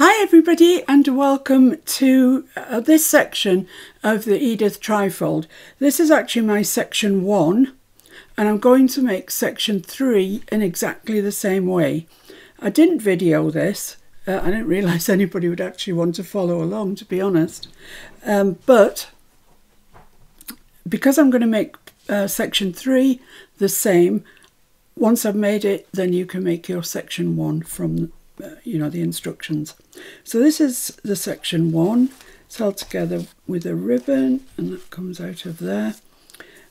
Hi everybody and welcome to uh, this section of the Edith trifold. This is actually my section 1 and I'm going to make section 3 in exactly the same way. I didn't video this, uh, I didn't realise anybody would actually want to follow along to be honest, um, but because I'm going to make uh, section 3 the same, once I've made it then you can make your section 1 from you know the instructions. So this is the section one it's held together with a ribbon and that comes out of there.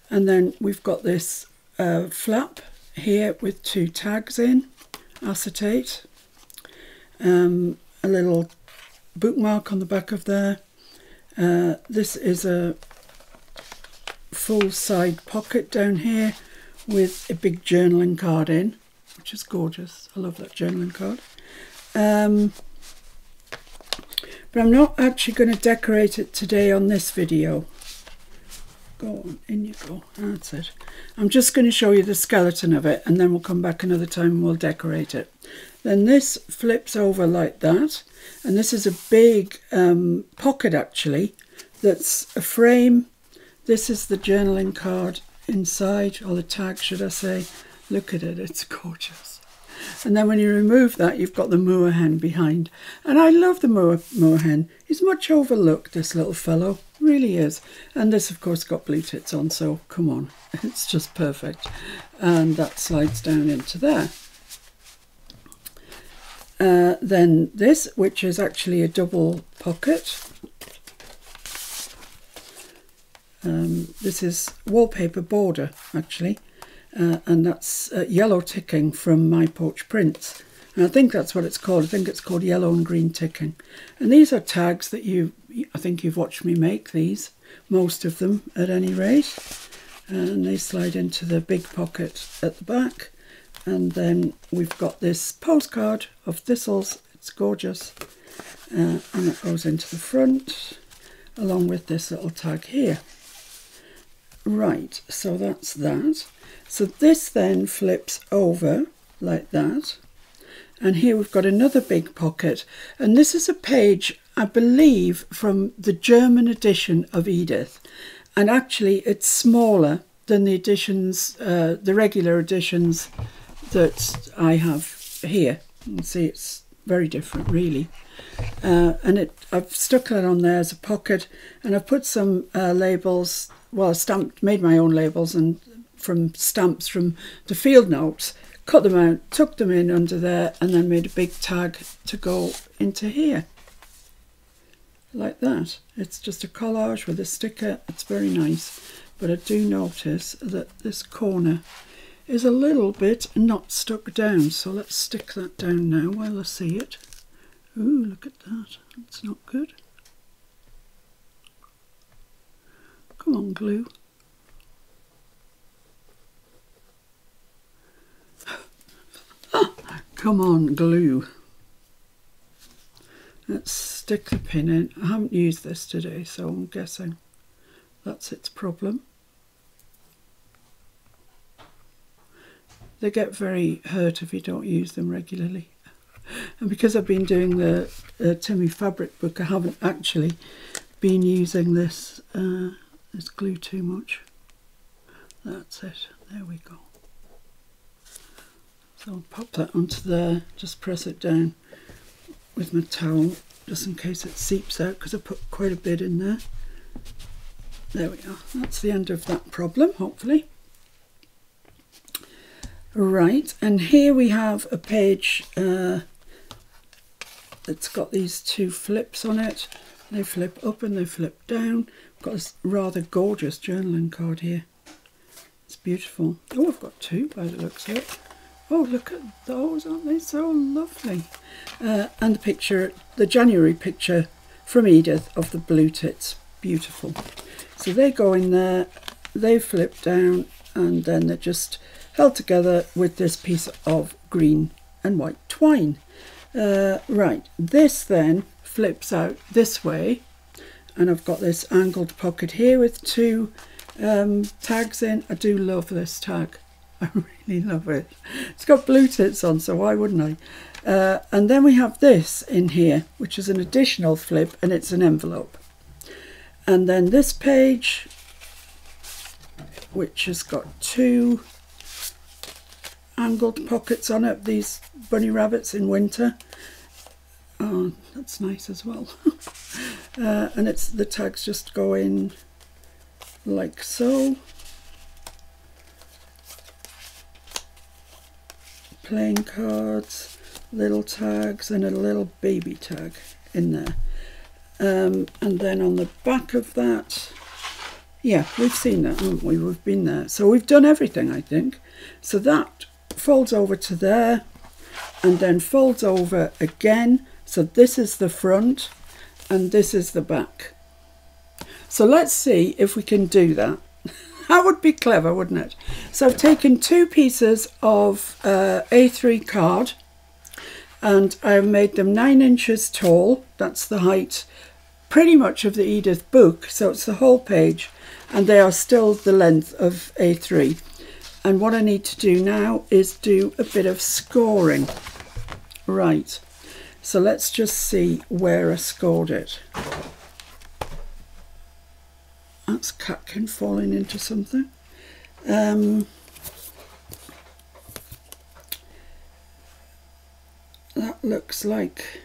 And then we've got this uh, flap here with two tags in acetate um, a little bookmark on the back of there. Uh, this is a full side pocket down here with a big journaling card in which is gorgeous. I love that journaling card um, but I'm not actually going to decorate it today on this video. Go on, in you go. That's it. I'm just going to show you the skeleton of it and then we'll come back another time and we'll decorate it. Then this flips over like that. And this is a big um, pocket actually that's a frame. This is the journaling card inside, or the tag should I say. Look at it, it's gorgeous. And then when you remove that, you've got the moorhen behind. And I love the moor, moorhen. He's much overlooked, this little fellow. Really is. And this, of course, got blue tits on, so come on. It's just perfect. And that slides down into there. Uh, then this, which is actually a double pocket. Um, this is wallpaper border, actually uh, and that's uh, yellow ticking from My Porch Prints. And I think that's what it's called. I think it's called yellow and green ticking. And these are tags that you, I think you've watched me make these, most of them at any rate. And they slide into the big pocket at the back. And then we've got this postcard of thistles. It's gorgeous. Uh, and it goes into the front along with this little tag here. Right, so that's that. So this then flips over like that. And here we've got another big pocket. And this is a page, I believe, from the German edition of Edith. And actually it's smaller than the editions, uh, the regular editions that I have here. You see it's very different really. Uh, and it, I've stuck that on there as a pocket and I've put some uh, labels, well, stamped, made my own labels and from stamps from the field notes, cut them out, tucked them in under there, and then made a big tag to go into here. Like that. It's just a collage with a sticker. It's very nice. But I do notice that this corner is a little bit not stuck down. So let's stick that down now while I see it. Ooh, look at that. That's not good. Come on, glue. Come on, glue. Let's stick the pin in. I haven't used this today, so I'm guessing that's its problem. They get very hurt if you don't use them regularly. And because I've been doing the uh, Timmy fabric book, I haven't actually been using this, uh, this glue too much. That's it. There we go. So I'll pop that onto there, just press it down with my towel just in case it seeps out because I put quite a bit in there. There we are, that's the end of that problem hopefully. Right, and here we have a page uh, that's got these two flips on it. They flip up and they flip down. I've got this rather gorgeous journaling card here. It's beautiful. Oh, I've got two by the looks of it. Oh, look at those, aren't they so lovely? Uh, and the picture, the January picture from Edith of the blue tits. Beautiful. So they go in there, they flip down, and then they're just held together with this piece of green and white twine. Uh, right, this then flips out this way, and I've got this angled pocket here with two um, tags in. I do love this tag. I really love it. It's got blue tits on, so why wouldn't I? Uh, and then we have this in here, which is an additional flip and it's an envelope. And then this page, which has got two angled pockets on it, these bunny rabbits in winter. Oh, that's nice as well. uh, and it's the tags just go in like so. Playing cards, little tags and a little baby tag in there. Um, and then on the back of that, yeah, we've seen that, haven't we? We've been there. So we've done everything, I think. So that folds over to there and then folds over again. So this is the front and this is the back. So let's see if we can do that. that would be clever, wouldn't it? So I've taken two pieces of uh, A3 card and I've made them nine inches tall. That's the height pretty much of the Edith book. So it's the whole page and they are still the length of A3. And what I need to do now is do a bit of scoring. Right, so let's just see where I scored it. That's catkin falling into something. Um, that looks like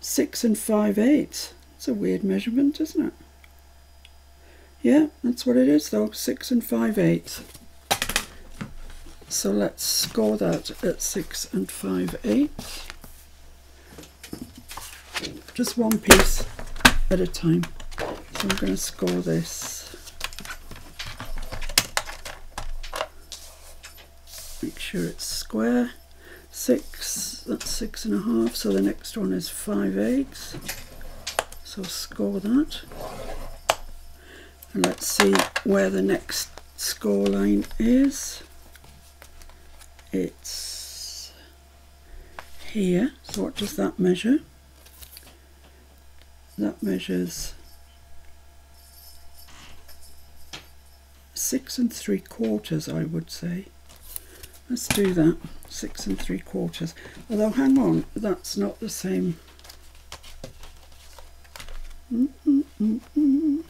six and five eighths. It's a weird measurement, isn't it? Yeah, that's what it is though, six and five eighths. So let's score that at six and five eighths. Just one piece at a time. So I'm going to score this. Make sure it's square. Six, that's six and a half. So the next one is five eighths. So score that. And let's see where the next score line is it's here so what does that measure that measures six and three quarters I would say let's do that six and three quarters although hang on that's not the same mm -mm -mm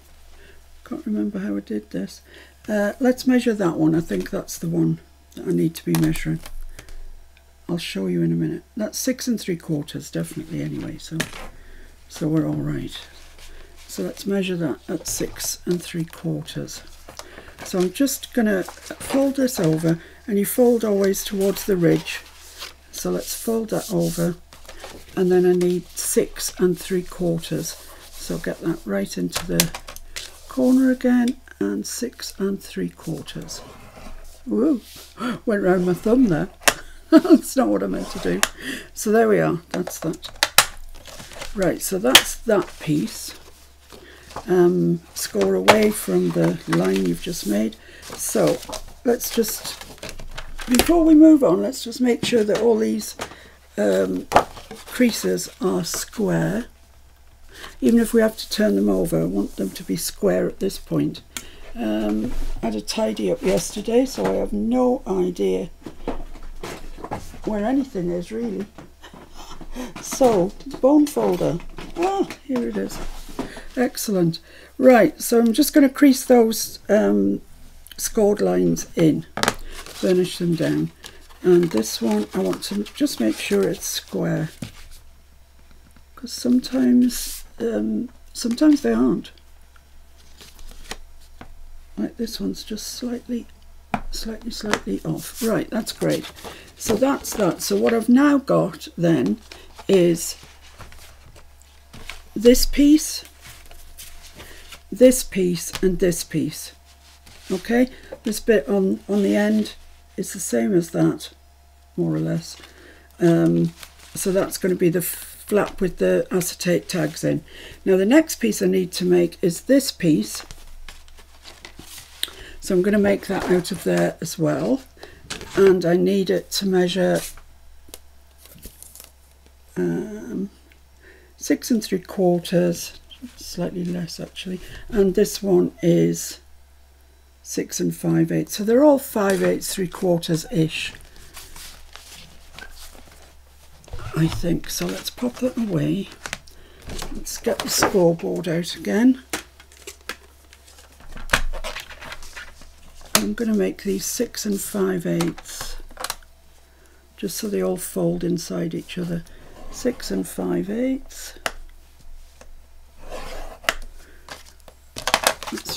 can't remember how I did this uh, let's measure that one I think that's the one that I need to be measuring. I'll show you in a minute. That's six and three quarters, definitely anyway, so so we're all right. So let's measure that at six and three quarters. So I'm just gonna fold this over and you fold always towards the ridge. So let's fold that over and then I need six and three quarters. So get that right into the corner again and six and three quarters. Whoa, went round my thumb there. that's not what I meant to do. So there we are, that's that. Right, so that's that piece. Um, score away from the line you've just made. So let's just, before we move on, let's just make sure that all these um, creases are square. Even if we have to turn them over, I want them to be square at this point. Um, I had a tidy up yesterday, so I have no idea where anything is really. so, bone folder. Ah, here it is. Excellent. Right, so I'm just going to crease those um, scored lines in, burnish them down. And this one, I want to just make sure it's square. Because sometimes, um, sometimes they aren't like this one's just slightly slightly slightly off right that's great so that's that so what I've now got then is this piece this piece and this piece okay? This bit on on the end is the same as that more or less. Um, so that's going to be the flap with the acetate tags in. Now the next piece I need to make is this piece. So I'm going to make that out of there as well. And I need it to measure um, six and three quarters, slightly less actually. And this one is six and five eighths. So they're all five eighths, three quarters ish. I think. So let's pop that away. Let's get the scoreboard out again. I'm going to make these six and five eighths just so they all fold inside each other. Six and five eighths.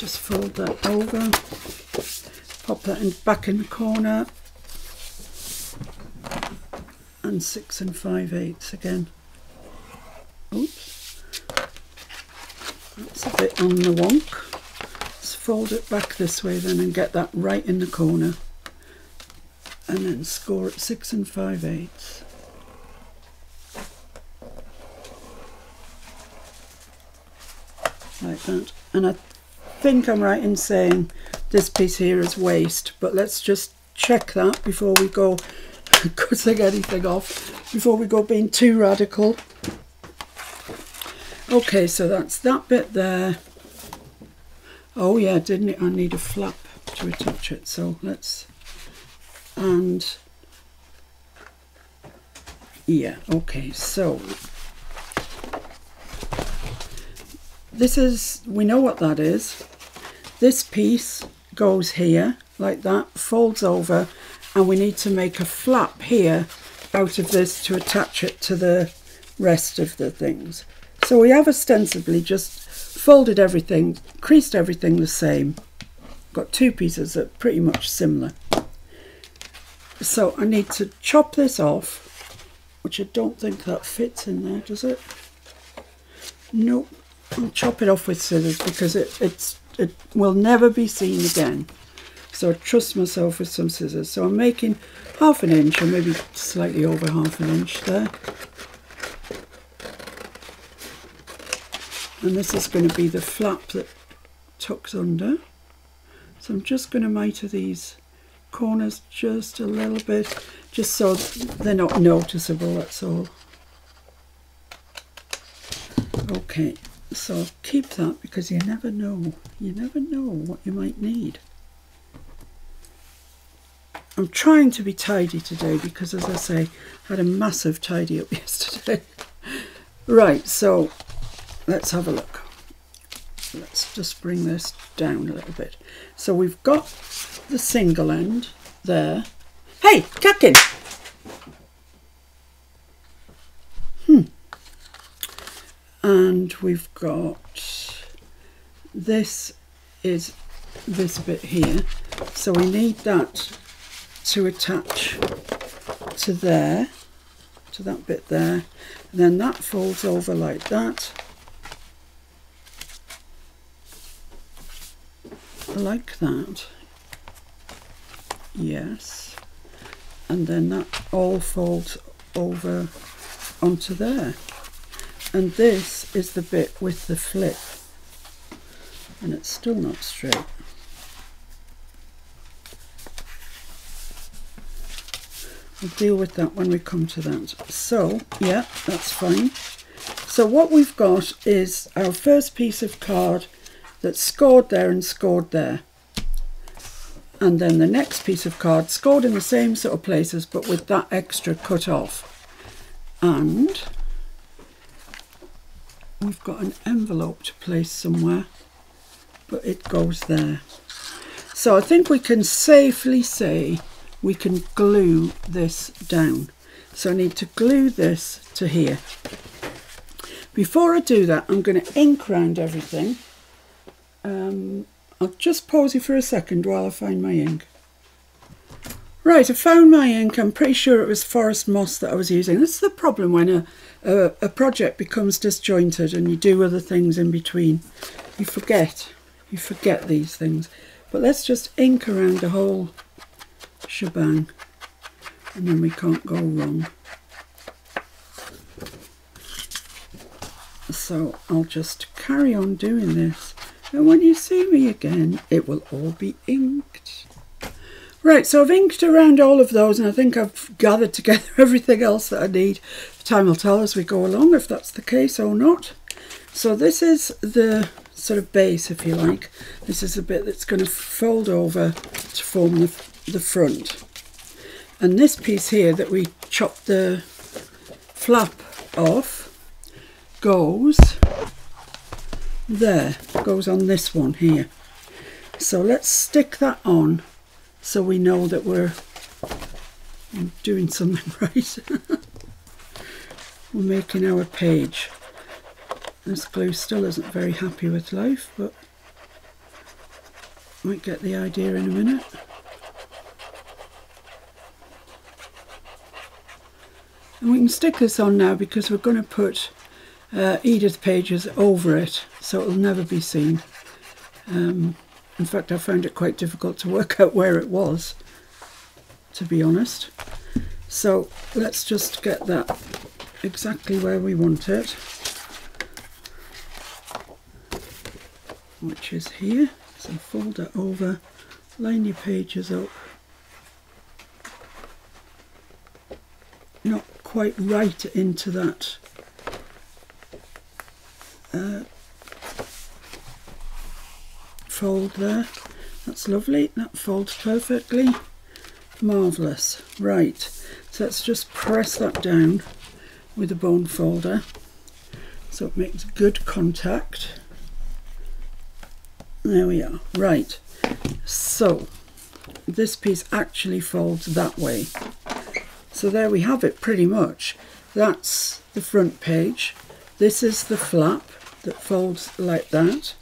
Just fold that over. Pop that in back in the corner. And six and five eighths again. Oops. That's a bit on the wonk let's fold it back this way then and get that right in the corner and then score at six and five eighths. Like that. And I think I'm right in saying this piece here is waste, but let's just check that before we go cutting anything off, before we go being too radical. Okay, so that's that bit there. Oh yeah, didn't it? I need a flap to attach it. So let's, and yeah, okay. So this is, we know what that is. This piece goes here like that, folds over, and we need to make a flap here out of this to attach it to the rest of the things. So we have ostensibly just folded everything, creased everything the same. Got two pieces that are pretty much similar. So I need to chop this off, which I don't think that fits in there, does it? Nope. I'll chop it off with scissors because it, it's, it will never be seen again. So I trust myself with some scissors. So I'm making half an inch or maybe slightly over half an inch there. and this is going to be the flap that tucks under so I'm just going to miter these corners just a little bit just so they're not noticeable that's all okay so keep that because you never know you never know what you might need I'm trying to be tidy today because as I say I had a massive tidy up yesterday right so let's have a look. Let's just bring this down a little bit. So we've got the single end there. Hey, Captain! And we've got this is this bit here. So we need that to attach to there, to that bit there. And then that folds over like that. like that yes and then that all folds over onto there and this is the bit with the flip and it's still not straight We'll deal with that when we come to that so yeah that's fine so what we've got is our first piece of card that scored there and scored there. And then the next piece of card scored in the same sort of places but with that extra cut off. And we've got an envelope to place somewhere but it goes there. So I think we can safely say we can glue this down. So I need to glue this to here. Before I do that, I'm going to ink around everything um, I'll just pause you for a second while I find my ink. Right, I found my ink. I'm pretty sure it was Forest Moss that I was using. This is the problem when a, a, a project becomes disjointed and you do other things in between. You forget. You forget these things. But let's just ink around the whole shebang and then we can't go wrong. So I'll just carry on doing this and when you see me again, it will all be inked. Right, so I've inked around all of those and I think I've gathered together everything else that I need. Time will tell as we go along if that's the case or not. So this is the sort of base, if you like. This is the bit that's going to fold over to form the, the front. And this piece here that we chopped the flap off goes there, goes on this one here. So let's stick that on so we know that we're doing something right. we're making our page. This glue still isn't very happy with life, but might get the idea in a minute. And we can stick this on now because we're going to put uh, Edith pages over it so it'll never be seen. Um, in fact I found it quite difficult to work out where it was to be honest. So let's just get that exactly where we want it which is here. So fold it over, line your pages up. Not quite right into that uh, fold there. That's lovely. That folds perfectly. Marvellous. Right, so let's just press that down with a bone folder so it makes good contact. There we are. Right, so this piece actually folds that way. So there we have it pretty much. That's the front page. This is the flap that folds like that.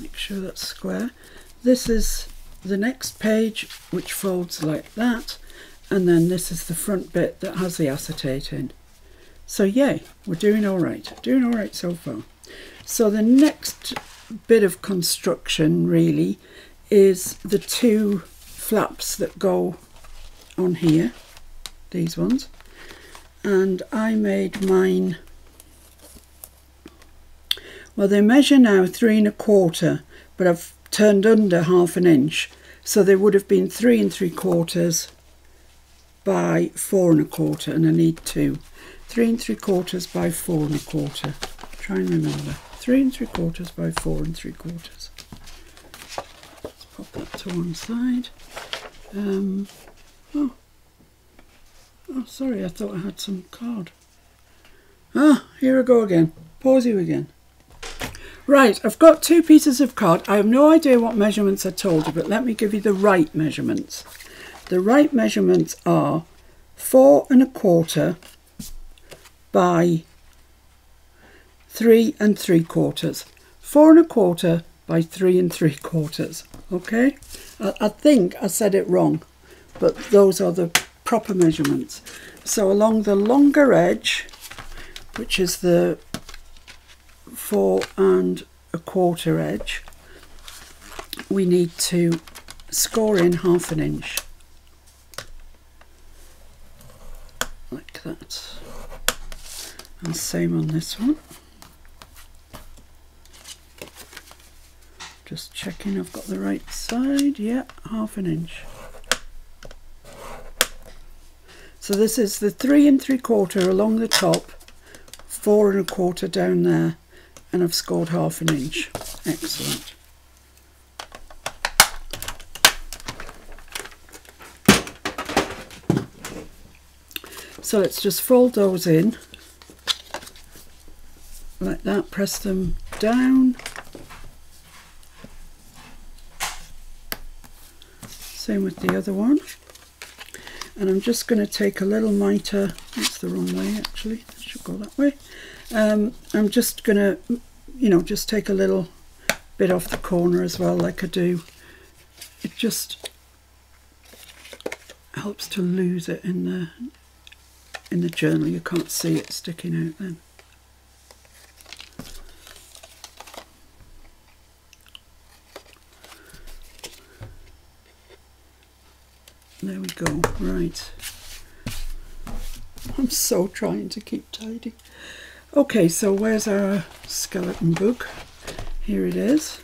Make sure that's square. This is the next page which folds like that and then this is the front bit that has the acetate in. So yay, we're doing all right, doing all right so far. So the next bit of construction really is the two flaps that go on here these ones and I made mine well they measure now three and a quarter but I've turned under half an inch. So they would have been three and three quarters by four and a quarter and I need two. Three and three quarters by four and a quarter. Try and remember. Three and three quarters by four and three quarters. Let's pop that to one side. Um, oh. Oh, sorry, I thought I had some card. Ah, here I go again. Pause you again. Right, I've got two pieces of card. I have no idea what measurements I told you, but let me give you the right measurements. The right measurements are four and a quarter by three and three quarters. Four and a quarter by three and three quarters. Okay? I, I think I said it wrong, but those are the proper measurements. So along the longer edge, which is the four and a quarter edge, we need to score in half an inch. Like that. And same on this one. Just checking I've got the right side. Yeah, half an inch. So this is the three and three quarter along the top, four and a quarter down there, and I've scored half an inch. Excellent. So let's just fold those in like that, press them down. Same with the other one and I'm just going to take a little mitre that's the wrong way actually should go that way um, I'm just going to you know just take a little bit off the corner as well like I do it just helps to lose it in the in the journal you can't see it sticking out then There we go, right. I'm so trying to keep tidy. Okay, so where's our skeleton book? Here it is.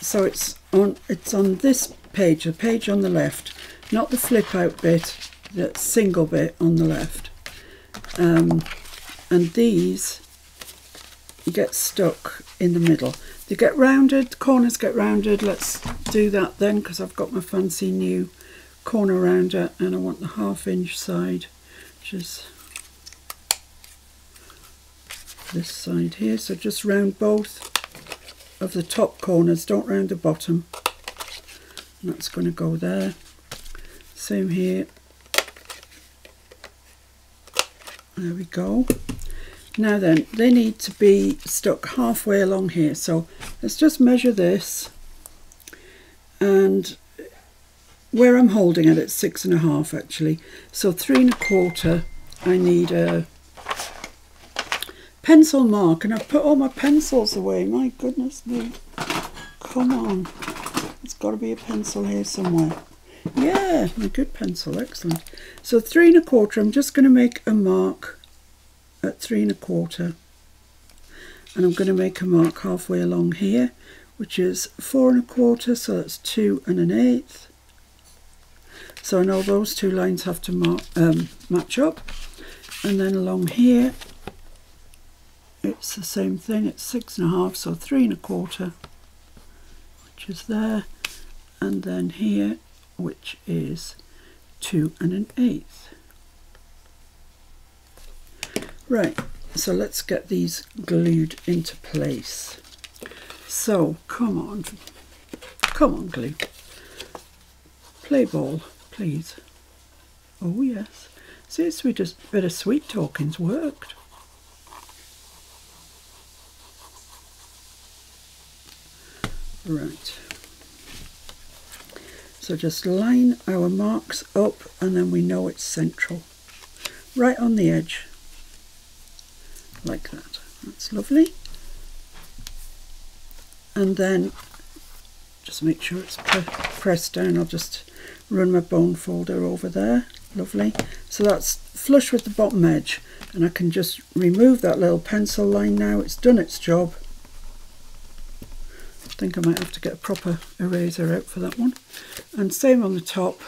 So it's on it's on this page, the page on the left, not the flip out bit, the single bit on the left. Um, and these get stuck in the middle. they get rounded, corners get rounded. Let's do that then because I've got my fancy new corner rounder and I want the half inch side, which is this side here. So just round both of the top corners, don't round the bottom. That's going to go there. Same here. There we go. Now then, they need to be stuck halfway along here. So let's just measure this. And where I'm holding it, it's six and a half actually. So three and a quarter, I need a pencil mark. And I've put all my pencils away. My goodness me. Come on. It's got to be a pencil here somewhere. Yeah, a good pencil, excellent. So three and a quarter, I'm just going to make a mark at three and a quarter and I'm going to make a mark halfway along here which is four and a quarter so that's two and an eighth so I know those two lines have to mark, um, match up and then along here it's the same thing it's six and a half so three and a quarter which is there and then here which is two and an eighth Right, so let's get these glued into place. So, come on. Come on, glue. Play ball, please. Oh, yes. See, it's sweet, bit of sweet talking's worked. Right. So just line our marks up and then we know it's central. Right on the edge like that. That's lovely. And then just make sure it's pre pressed down. I'll just run my bone folder over there. Lovely. So that's flush with the bottom edge. And I can just remove that little pencil line now. It's done its job. Think I might have to get a proper eraser out for that one. And same on the top.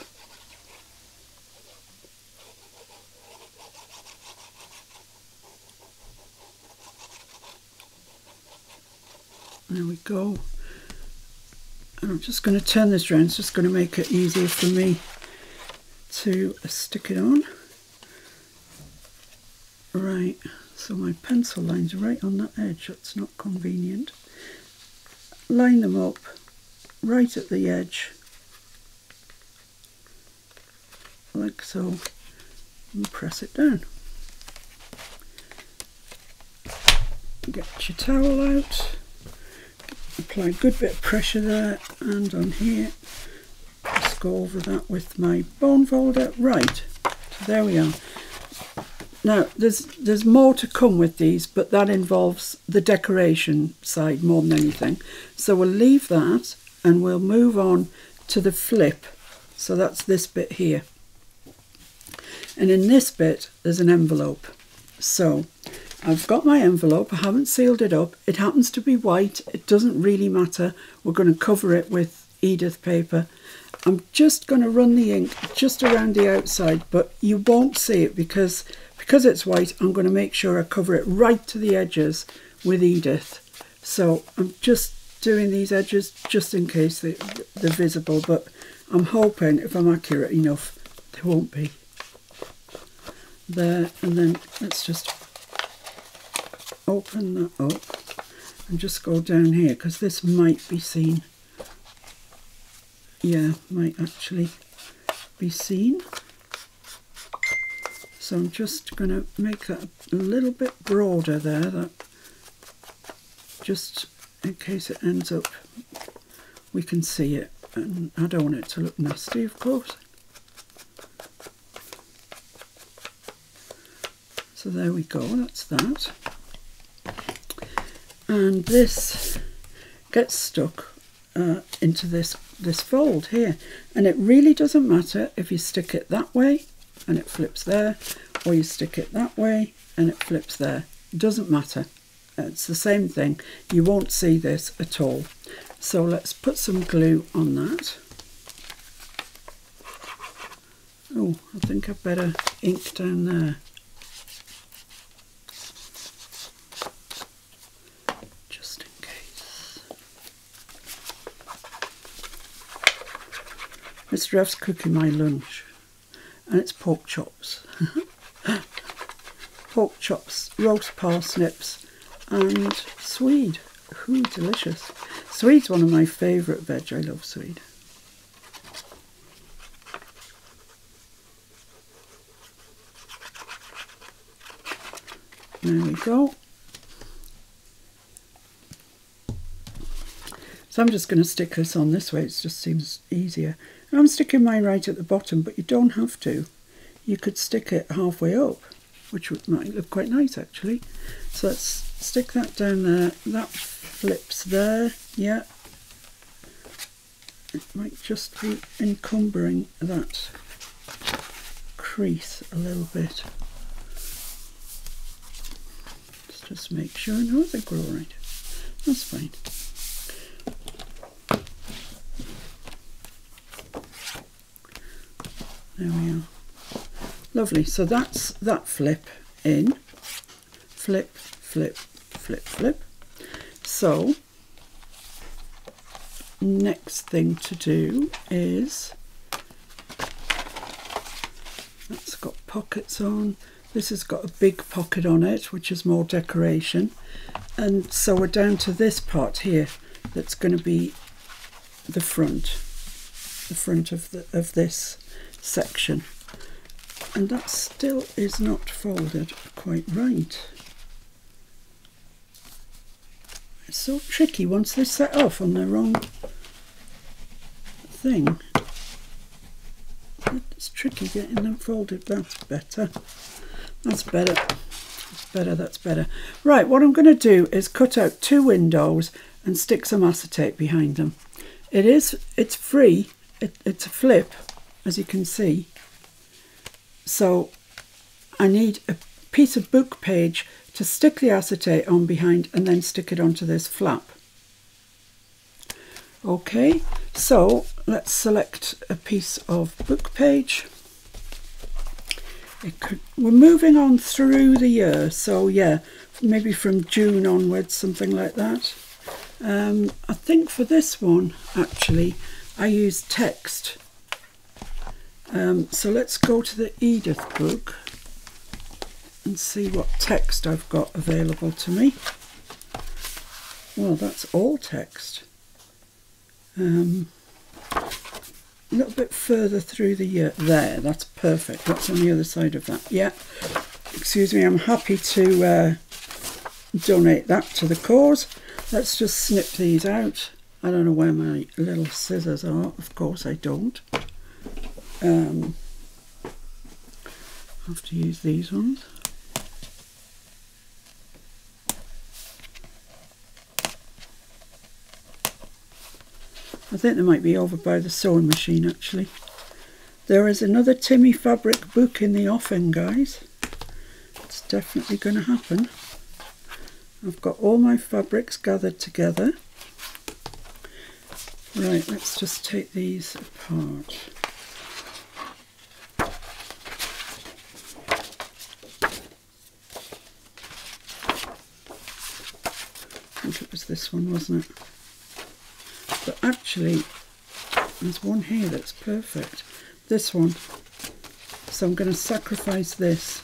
There we go. And I'm just going to turn this around. It's just going to make it easier for me to uh, stick it on. Right, so my pencil line's right on that edge. That's not convenient. Line them up right at the edge. Like so. And press it down. Get your towel out apply a good bit of pressure there and on here just go over that with my bone folder right so there we are now there's there's more to come with these but that involves the decoration side more than anything so we'll leave that and we'll move on to the flip so that's this bit here and in this bit there's an envelope so I've got my envelope, I haven't sealed it up. It happens to be white, it doesn't really matter. We're going to cover it with Edith paper. I'm just going to run the ink just around the outside, but you won't see it because, because it's white, I'm going to make sure I cover it right to the edges with Edith. So I'm just doing these edges just in case they, they're visible, but I'm hoping if I'm accurate enough, they won't be. There, and then let's just open that up and just go down here because this might be seen. Yeah, might actually be seen. So I'm just going to make that a little bit broader there, that just in case it ends up, we can see it. And I don't want it to look nasty, of course. So there we go, that's that and this gets stuck uh, into this this fold here and it really doesn't matter if you stick it that way and it flips there or you stick it that way and it flips there. Doesn't matter. It's the same thing. You won't see this at all. So let's put some glue on that. Oh, I think I better ink down there. Just in case. Mr F's cooking my lunch and it's pork chops. pork chops, roast parsnips and swede. Ooh, delicious. Swede's one of my favourite veg. I love swede. There we go. So I'm just going to stick this on this way, it just seems easier. I'm sticking mine right at the bottom, but you don't have to. You could stick it halfway up, which might look quite nice actually. So let's stick that down there. That flips there, yeah. It might just be encumbering that crease a little bit. Let's just make sure. No, they grow right. That's fine. There we are. Lovely. So that's that flip in. Flip, flip, flip, flip. So next thing to do is that's got pockets on. This has got a big pocket on it, which is more decoration. And so we're down to this part here that's going to be the front, the front of the of this section and that still is not folded quite right. It's so tricky once they set off on the wrong thing. It's tricky getting them folded. That's better. That's better. That's better. That's better. Right, what I'm going to do is cut out two windows and stick some acetate behind them. It is, it's free. It, it's a flip as you can see. So I need a piece of book page to stick the acetate on behind and then stick it onto this flap. Okay, so let's select a piece of book page. Could, we're moving on through the year, so yeah, maybe from June onwards, something like that. Um, I think for this one, actually, I use text um, so let's go to the Edith book and see what text I've got available to me. Well, that's all text. Um, a little bit further through the year. There, that's perfect. That's on the other side of that. Yeah, excuse me, I'm happy to uh, donate that to the cause. Let's just snip these out. I don't know where my little scissors are. Of course I don't. Um, have to use these ones. I think they might be over by the sewing machine actually. There is another Timmy fabric book in the offing guys. It's definitely going to happen. I've got all my fabrics gathered together. Right, let's just take these apart. think it was this one, wasn't it? But actually, there's one here that's perfect. This one. So I'm going to sacrifice this.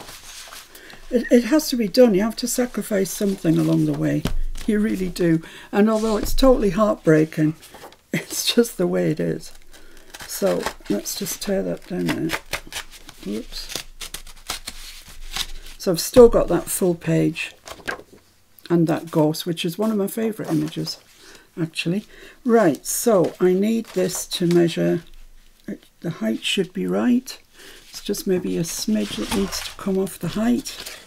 It, it has to be done. You have to sacrifice something along the way. You really do. And although it's totally heartbreaking, it's just the way it is. So let's just tear that down there. Oops. So I've still got that full page and that ghost, which is one of my favourite images, actually. Right, so I need this to measure, the height should be right. It's just maybe a smidge that needs to come off the height.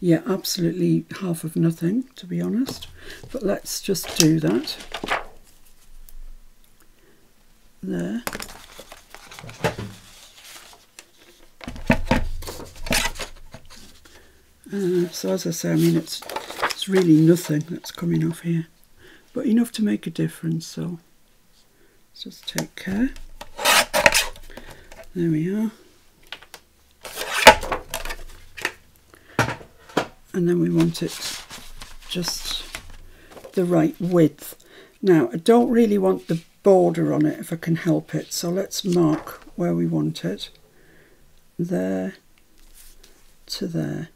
Yeah, absolutely half of nothing, to be honest. But let's just do that. There. Uh, so as I say, I mean, it's, it's really nothing that's coming off here, but enough to make a difference, so let's just take care. There we are. And then we want it just the right width. Now, I don't really want the border on it if I can help it. So let's mark where we want it. There to there.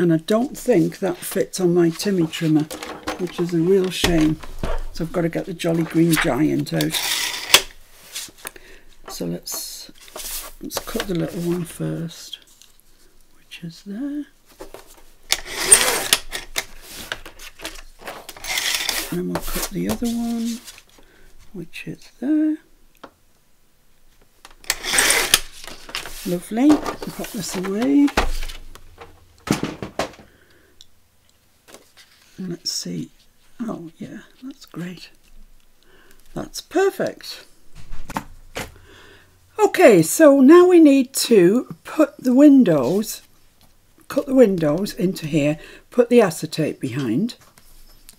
And I don't think that fits on my Timmy trimmer, which is a real shame. So I've got to get the Jolly Green Giant out. So let's let's cut the little one first, which is there. And then we'll cut the other one, which is there. Lovely. Put this away. Let's see. Oh, yeah, that's great. That's perfect. Okay, so now we need to put the windows, cut the windows into here, put the acetate behind.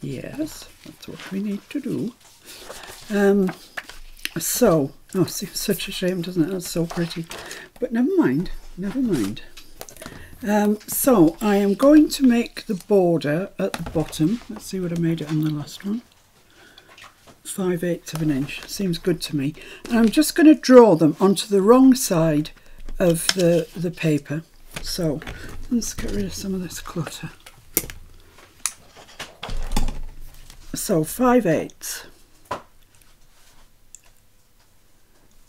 Yes, that's what we need to do. Um, so, oh, seems such a shame, doesn't it? That's so pretty. But never mind, never mind. Um, so I am going to make the border at the bottom. Let's see what I made it on the last one. 5 eighths of an inch. Seems good to me. And I'm just going to draw them onto the wrong side of the, the paper. So let's get rid of some of this clutter. So 5 eighths.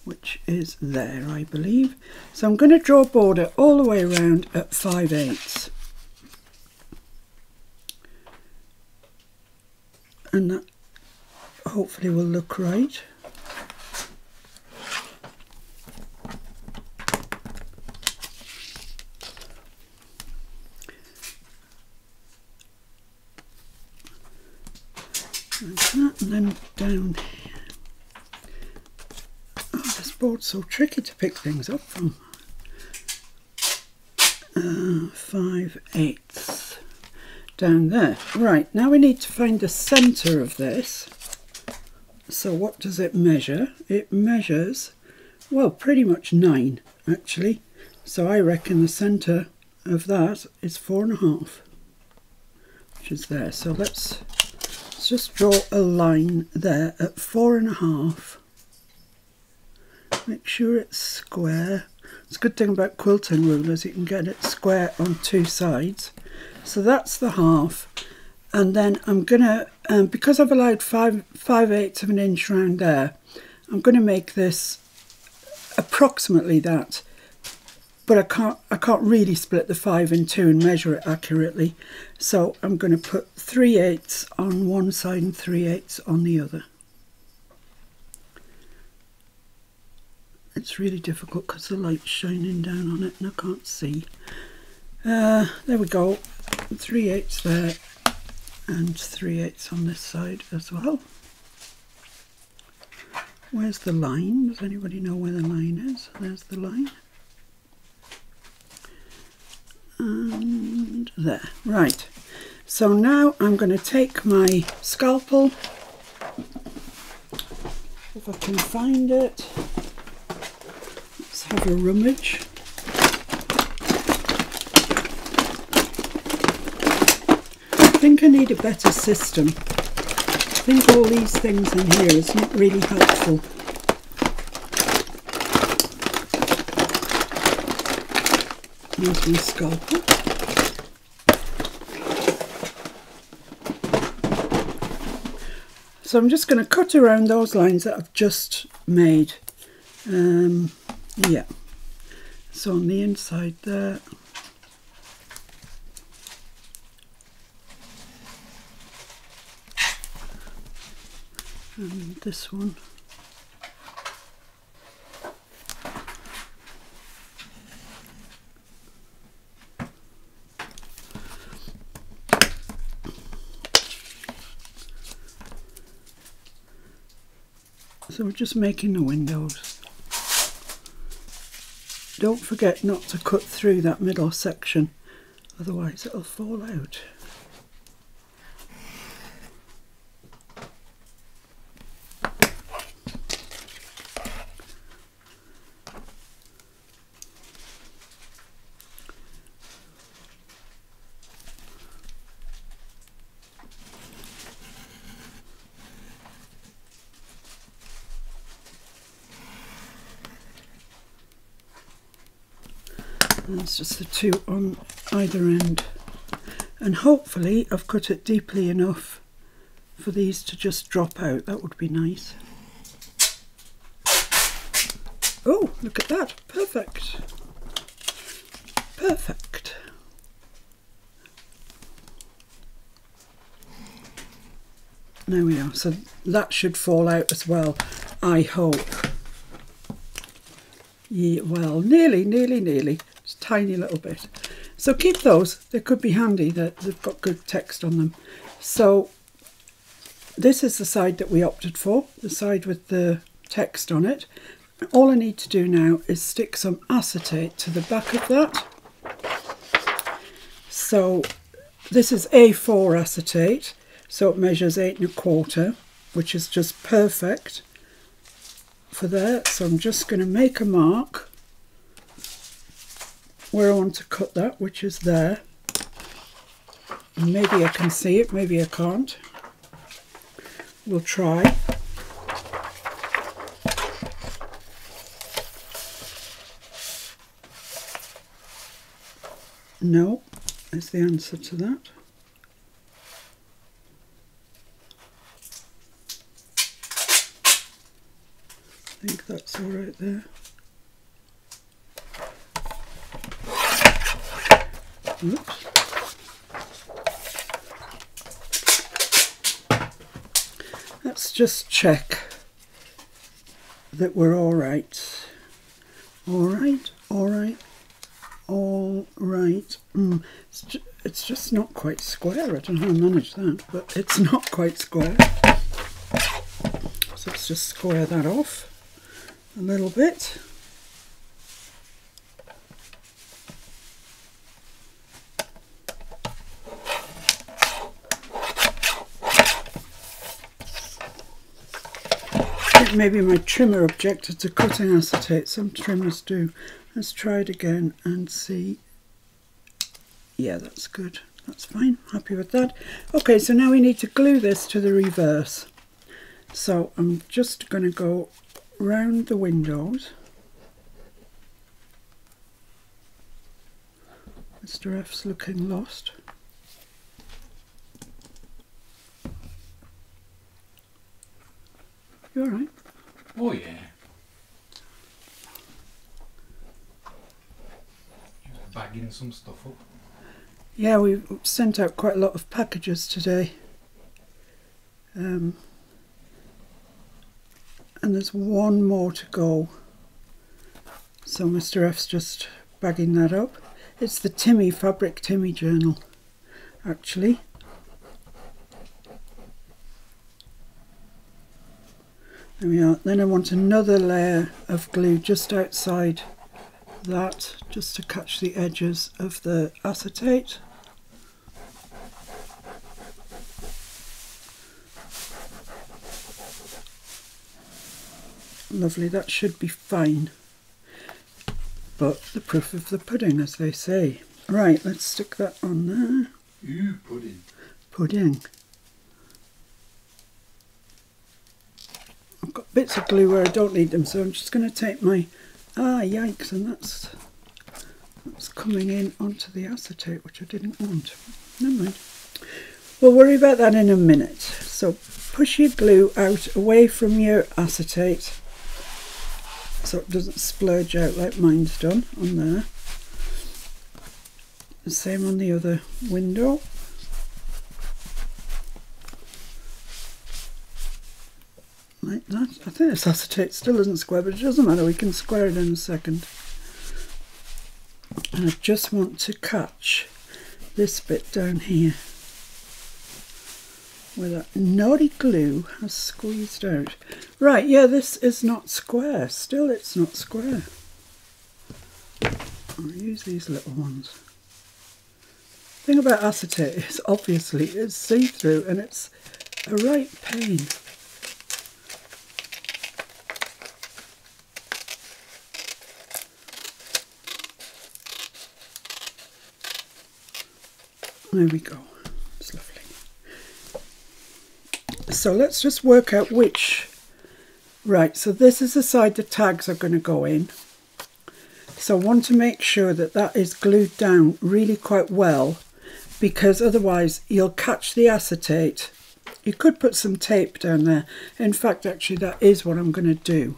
Which is there I believe. So I'm going to draw a border all the way around at 5 eighths. And that hopefully will look right. Like and then down board's so tricky to pick things up from. Uh, five eighths down there. Right, now we need to find the centre of this. So what does it measure? It measures, well, pretty much nine, actually. So I reckon the centre of that is four and a half, which is there. So let's, let's just draw a line there at four and a half make sure it's square. It's a good thing about quilting rulers, you can get it square on two sides. So that's the half. And then I'm going to, um, because I've allowed five, five eighths of an inch round there, I'm going to make this approximately that. But I can't, I can't really split the five in two and measure it accurately. So I'm going to put three eighths on one side and three eighths on the other. It's really difficult because the light's shining down on it and I can't see. Uh, there we go. 3 eighths there and 3 eighths on this side as well. Where's the line? Does anybody know where the line is? There's the line. And there. Right. So now I'm going to take my scalpel, if I can find it have a rummage. I think I need a better system. I think all these things in here is not really helpful. Here's my scalpel. So I'm just going to cut around those lines that I've just made. Um, yeah. So on the inside there. And this one. So we're just making the windows. Don't forget not to cut through that middle section, otherwise it'll fall out. That's just the two on either end. And hopefully I've cut it deeply enough for these to just drop out. That would be nice. Oh, look at that. Perfect. Perfect. There we are. So that should fall out as well, I hope. Yeah, well, nearly, nearly, nearly. Tiny little bit. So keep those. They could be handy. That they've got good text on them. So this is the side that we opted for, the side with the text on it. All I need to do now is stick some acetate to the back of that. So this is A4 acetate, so it measures eight and a quarter, which is just perfect for there. So I'm just going to make a mark where I want to cut that, which is there. Maybe I can see it, maybe I can't. We'll try. No, is the answer to that. I think that's all right there. Oops. Let's just check that we're all right. All right, all right, all right. Mm, it's, ju it's just not quite square. I don't know how to manage that, but it's not quite square. So let's just square that off a little bit. Maybe my trimmer objected to cutting acetate. Some trimmers do. Let's try it again and see. Yeah, that's good. That's fine. Happy with that. Okay, so now we need to glue this to the reverse. So I'm just going to go round the windows. Mr. F's looking lost. You alright? Oh yeah. Bagging some stuff up. Yeah, we sent out quite a lot of packages today. Um, and there's one more to go. So Mr. F's just bagging that up. It's the Timmy Fabric Timmy Journal, actually. There we are. Then I want another layer of glue just outside that, just to catch the edges of the acetate. Lovely, that should be fine. But the proof of the pudding, as they say. Right, let's stick that on there. Ooh, pudding. Pudding. I've got bits of glue where I don't need them, so I'm just going to take my... Ah, yikes, and that's, that's coming in onto the acetate, which I didn't want. Never mind. We'll worry about that in a minute. So push your glue out away from your acetate so it doesn't splurge out like mine's done on there. The same on the other window. Like that. I think this acetate still isn't square, but it doesn't matter, we can square it in a second. And I just want to catch this bit down here where that naughty glue has squeezed out. Right, yeah, this is not square. Still it's not square. I'll use these little ones. Thing about acetate is obviously it's see-through and it's a right pain. There we go. It's lovely. So let's just work out which. Right, so this is the side the tags are going to go in. So I want to make sure that that is glued down really quite well because otherwise you'll catch the acetate. You could put some tape down there. In fact, actually that is what I'm going to do.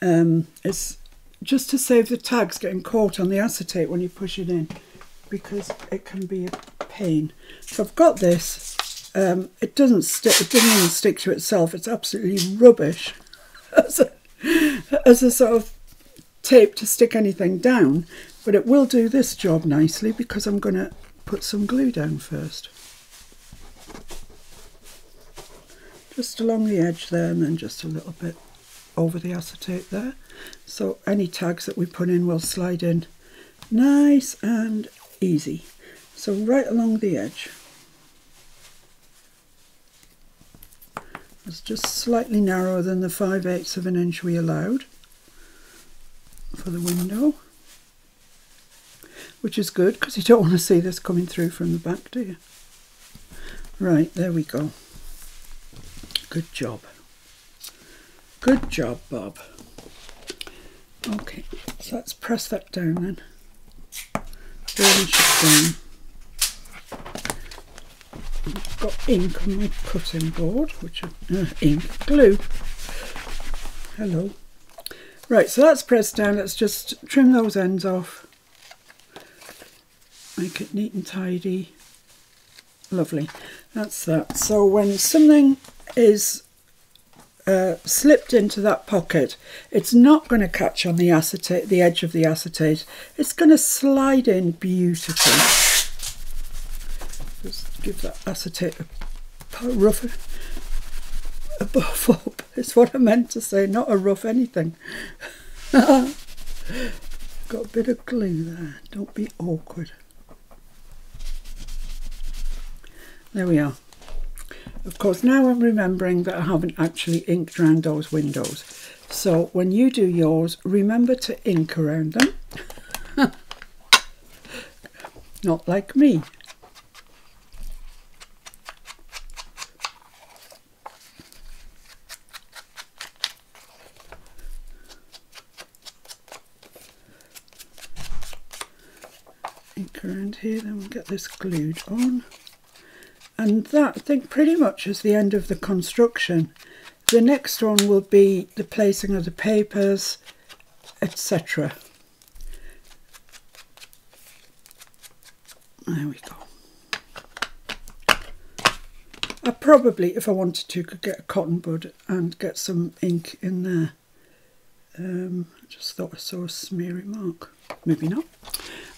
Um, it's just to save the tags getting caught on the acetate when you push it in because it can be a pain. So I've got this. Um, it doesn't stick. It doesn't even stick to itself. It's absolutely rubbish as a, as a sort of tape to stick anything down. But it will do this job nicely because I'm going to put some glue down first. Just along the edge there and then just a little bit over the acetate there. So any tags that we put in will slide in nice and easy. So right along the edge. It's just slightly narrower than the 5 eighths of an inch we allowed for the window. Which is good because you don't want to see this coming through from the back, do you? Right, there we go. Good job. Good job, Bob. Okay, so let's press that down then. I've got ink on my cutting board, which uh, ink, glue. Hello. Right, so that's pressed down. Let's just trim those ends off. Make it neat and tidy. Lovely. That's that. So when something is uh, slipped into that pocket, it's not going to catch on the acetate, the edge of the acetate. It's going to slide in beautifully. Just give that acetate a rough a buff up. It's what I meant to say, not a rough anything. Got a bit of glue there. Don't be awkward. There we are. Of course, now I'm remembering that I haven't actually inked around those windows. So when you do yours, remember to ink around them. Not like me. Ink around here, then we'll get this glued on and that I think pretty much is the end of the construction. The next one will be the placing of the papers, etc. There we go. I probably, if I wanted to, could get a cotton bud and get some ink in there. Um, I just thought I saw a smeary mark. Maybe not.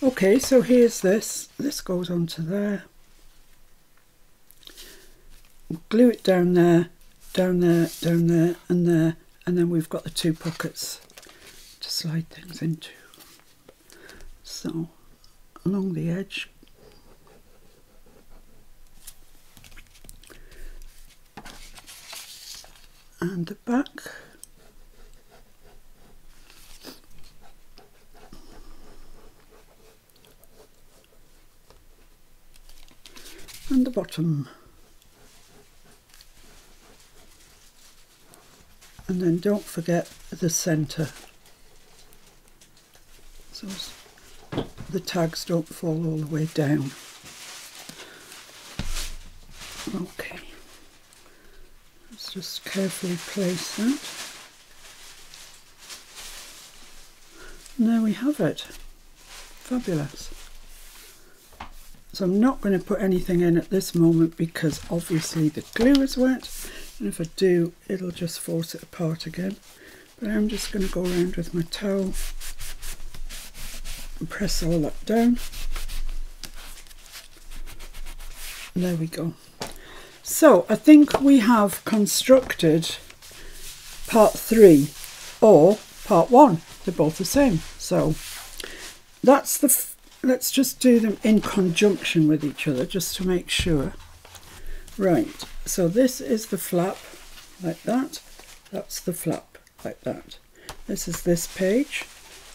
Okay, so here's this. This goes onto there glue it down there, down there, down there, and there, and then we've got the two pockets to slide things into. So, along the edge, and the back. And the bottom. And then don't forget the center. So the tags don't fall all the way down. Okay. Let's just carefully place that. And there we have it. Fabulous. So I'm not going to put anything in at this moment because obviously the glue is wet and if I do it'll just force it apart again. But I'm just going to go around with my towel and press all that down. There we go. So I think we have constructed part three or part one. They're both the same. So that's the let's just do them in conjunction with each other just to make sure right so this is the flap like that that's the flap like that this is this page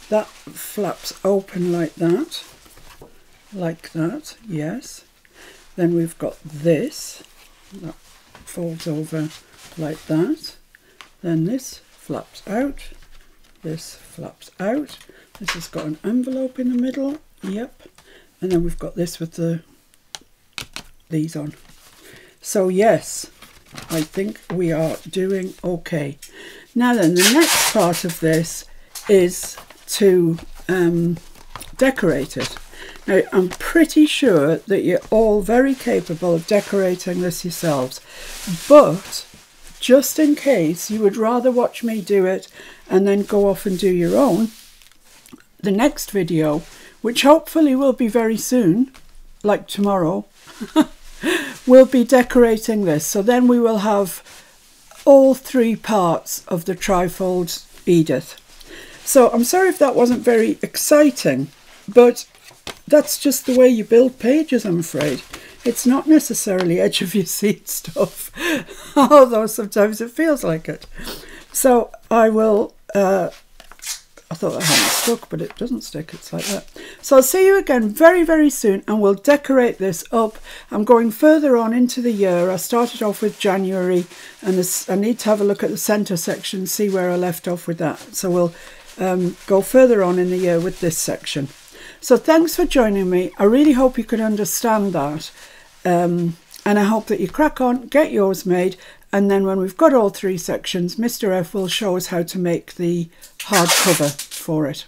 that flaps open like that like that yes then we've got this that folds over like that then this flaps out this flaps out This has got an envelope in the middle. Yep. And then we've got this with the these on. So yes, I think we are doing okay. Now then, the next part of this is to um, decorate it. Now, I'm pretty sure that you're all very capable of decorating this yourselves, but just in case you would rather watch me do it and then go off and do your own, the next video, which hopefully will be very soon, like tomorrow, we'll be decorating this. So then we will have all three parts of the trifold Edith. So I'm sorry if that wasn't very exciting, but that's just the way you build pages, I'm afraid. It's not necessarily edge of your seat stuff, although sometimes it feels like it. So I will uh, I thought that hadn't stuck, but it doesn't stick. It's like that. So I'll see you again very, very soon and we'll decorate this up. I'm going further on into the year. I started off with January and this, I need to have a look at the centre section, see where I left off with that. So we'll um, go further on in the year with this section. So thanks for joining me. I really hope you could understand that. Um, and I hope that you crack on, get yours made, and then when we've got all three sections, Mr. F will show us how to make the hardcover for it.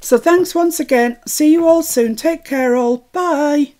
So thanks once again. See you all soon. Take care all. Bye.